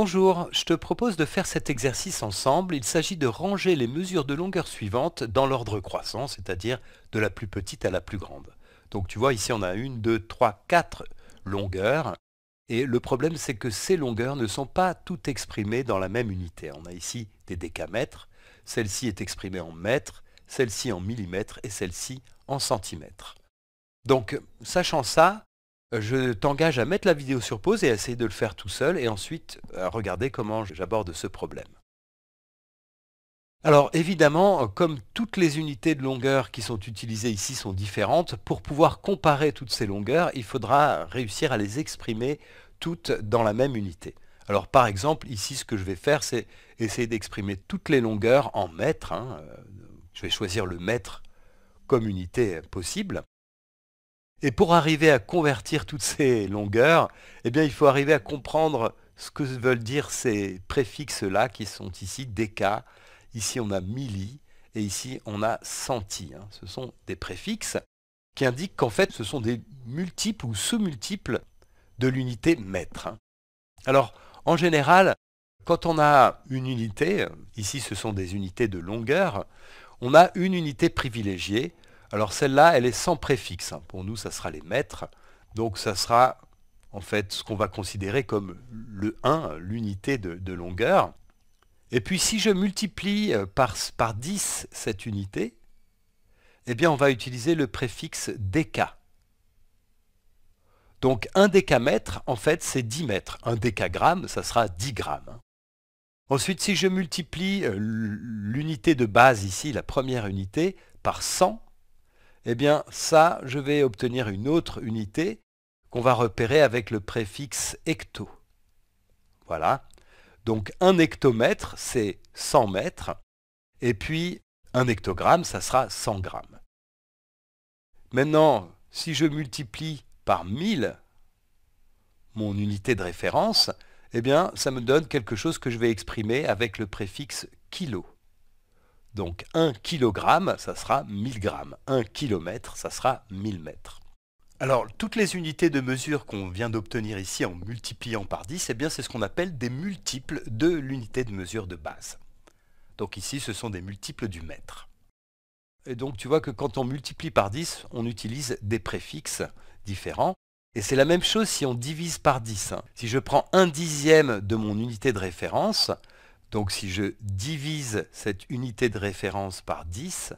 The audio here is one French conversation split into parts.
Bonjour, je te propose de faire cet exercice ensemble. Il s'agit de ranger les mesures de longueur suivantes dans l'ordre croissant, c'est-à-dire de la plus petite à la plus grande. Donc tu vois, ici on a une, deux, trois, quatre longueurs. Et le problème, c'est que ces longueurs ne sont pas toutes exprimées dans la même unité. On a ici des décamètres. Celle-ci est exprimée en mètres, celle-ci en millimètres et celle-ci en centimètres. Donc, sachant ça, je t'engage à mettre la vidéo sur pause et à essayer de le faire tout seul et ensuite à regarder comment j'aborde ce problème. Alors évidemment, comme toutes les unités de longueur qui sont utilisées ici sont différentes, pour pouvoir comparer toutes ces longueurs, il faudra réussir à les exprimer toutes dans la même unité. Alors par exemple, ici ce que je vais faire, c'est essayer d'exprimer toutes les longueurs en mètres. Hein. Je vais choisir le mètre comme unité possible. Et pour arriver à convertir toutes ces longueurs, eh il faut arriver à comprendre ce que veulent dire ces préfixes-là qui sont ici déca. Ici, on a milli et ici, on a centi. Hein. Ce sont des préfixes qui indiquent qu'en fait, ce sont des multiples ou sous-multiples de l'unité mètre. Hein. Alors, en général, quand on a une unité, ici ce sont des unités de longueur, on a une unité privilégiée alors celle-là, elle est sans préfixe. Hein. Pour nous, ça sera les mètres. Donc ça sera en fait ce qu'on va considérer comme le 1, l'unité de, longueur. Et puis si je multiplie euh, par, par 10 cette unité, eh bien on va utiliser le préfixe déca. Donc un décamètre, en fait, c'est 10 mètres. Un décagramme, ça sera 10 grammes. Hein. Ensuite, si je multiplie euh, l'unité de base ici, la première unité, par 100, eh bien ça, je vais obtenir une autre unité qu'on va repérer avec le préfixe hecto. Voilà. Donc un hectomètre, c'est 100 mètres, et puis un hectogramme, ça sera 100 grammes. Maintenant, si je multiplie par 1000 mon unité de référence, eh bien, ça me donne quelque chose que je vais exprimer avec le préfixe kilo. Donc 1 kg, ça sera 1000 grammes. 1 km, ça sera 1000 mètres. Alors, toutes les unités de mesure qu'on vient d'obtenir ici en multipliant par 10, eh bien c'est ce qu'on appelle des multiples de l'unité de mesure de base. Donc ici, ce sont des multiples du mètre. Et donc tu vois que quand on multiplie par 10, on utilise des préfixes différents. Et c'est la même chose si on divise par 10. Hein. Si je prends un dixième de mon unité de référence, donc si je divise cette unité de référence par 10,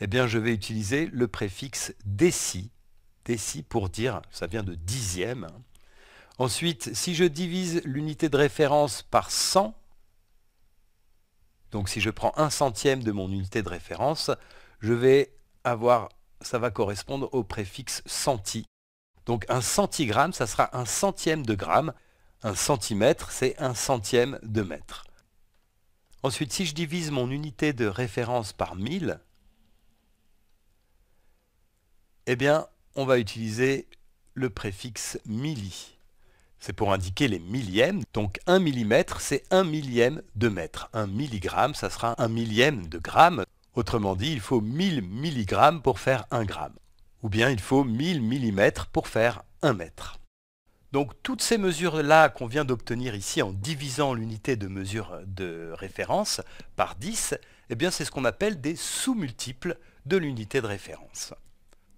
eh bien je vais utiliser le préfixe déci, déci pour dire, ça vient de dixième. Ensuite, si je divise l'unité de référence par 100, donc si je prends un centième de mon unité de référence, je vais avoir, ça va correspondre au préfixe centi. Donc un centigramme, ça sera un centième de gramme, un centimètre, c'est un centième de mètre. Ensuite, si je divise mon unité de référence par 1000, eh bien, on va utiliser le préfixe milli. C'est pour indiquer les millièmes. Donc 1 mm, c'est 1 millième de mètre. 1 milligramme, ça sera un millième de gramme. Autrement dit, il faut 1000 milligrammes pour faire 1 gramme. Ou bien il faut 1000 mm pour faire 1 mètre. Donc toutes ces mesures-là qu'on vient d'obtenir ici en divisant l'unité de mesure de référence par 10, eh bien c'est ce qu'on appelle des sous-multiples de l'unité de référence.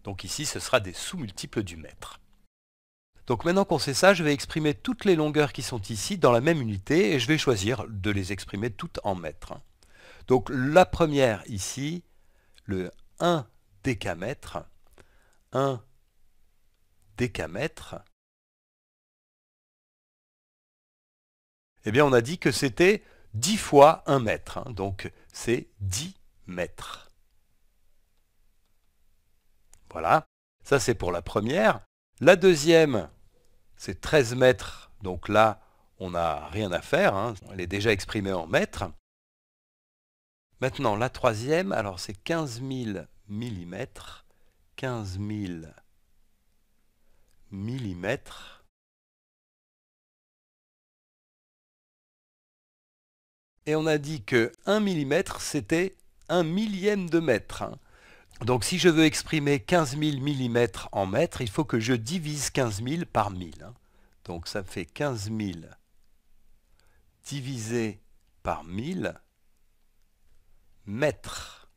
Donc ici ce sera des sous-multiples du mètre. Donc maintenant qu'on sait ça, je vais exprimer toutes les longueurs qui sont ici dans la même unité et je vais choisir de les exprimer toutes en mètres. Donc la première ici, le 1 décamètre, 1 décamètre, eh bien on a dit que c'était 10 fois 1 mètre. Hein. donc c'est 10 mètres. Voilà, ça c'est pour la première. La deuxième, c'est 13 mètres. Donc là, on n'a rien à faire. Hein. elle est déjà exprimée en mètres. Maintenant, la troisième, alors c'est 15 000 mm. 15 000 millimètres. Et on a dit que 1 mm c'était un millième de mètre. Hein. Donc si je veux exprimer 15 000 mm en mètres, il faut que je divise 15 000 par 1000. Hein. Donc ça fait 15 000 divisé par 1000 mètres.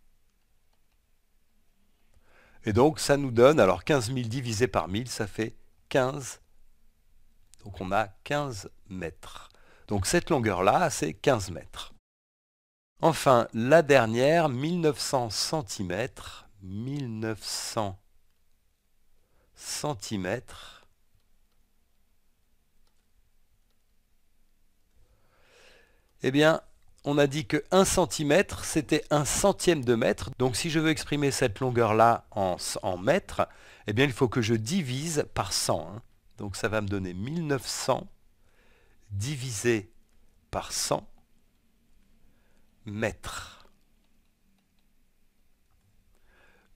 Et donc ça nous donne, alors 15 000 divisé par 1000, ça fait 15. Donc on a 15 mètres. Donc cette longueur-là, c'est 15 mètres. Enfin, la dernière, 1900 cm. 1900 cm. Eh bien, on a dit que 1 cm, c'était un centième de mètre. Donc si je veux exprimer cette longueur-là en, mètres, eh bien il faut que je divise par 100. Hein. Donc ça va me donner 1900 divisé par 100 mètres.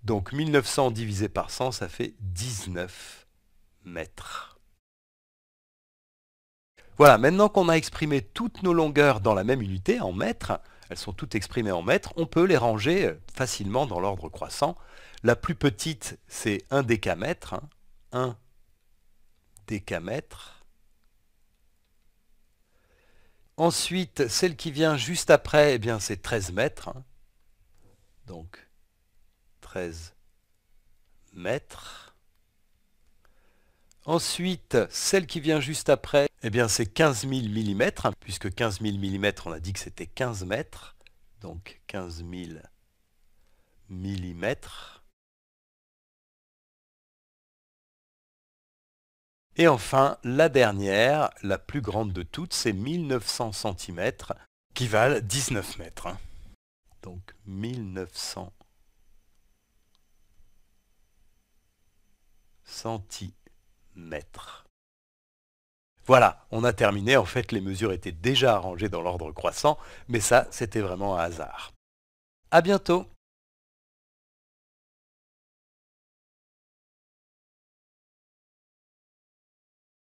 Donc 1900 divisé par 100, ça fait 19 mètres. Voilà, maintenant qu'on a exprimé toutes nos longueurs dans la même unité, en mètres, elles sont toutes exprimées en mètres, on peut les ranger euh, facilement dans l'ordre croissant. La plus petite, c'est 1 décamètre. 1 hein. décamètre. Ensuite, celle qui vient juste après, eh bien, c'est 13 mètres. Hein. Donc, 13 mètres. Ensuite, celle qui vient juste après, eh bien, c'est 15 000 mm, puisque 15 000 mm, on a dit que c'était 15 mètres. Donc, 15 000 mm. Et enfin, la dernière, la plus grande de toutes, c'est 1900 cm, qui valent 19 mètres. Donc 1900 centimètres. Voilà, on a terminé. En fait, les mesures étaient déjà arrangées dans l'ordre croissant, mais ça, c'était vraiment un hasard. À bientôt